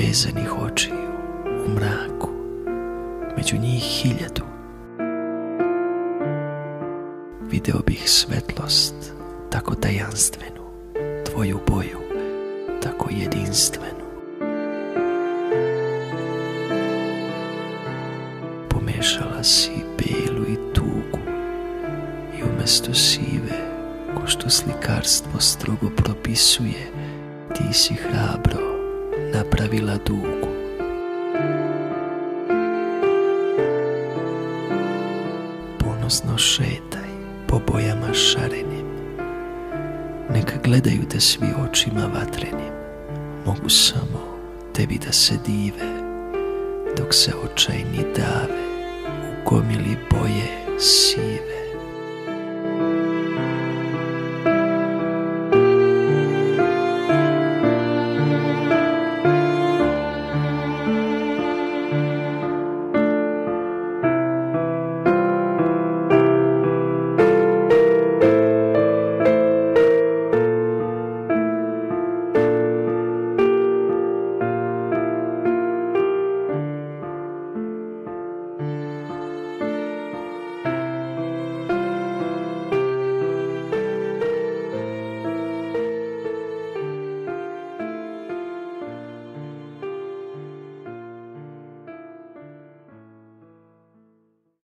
vezanih očiju u mraku, među njih hiljadu. Video bih svetlost tako tajanstvenu, tvoju boju tako jedinstvenu. Pomešala si belu i tugu i umjesto sive, ko što slikarstvo strogo propisuje, ti si hrabro napravila dugu. Ponosno šetaj po bojama šarenim, neka gledaju te svi očima vatrenim, mogu samo tebi da se dive, dok se očajni dave u gomili boje.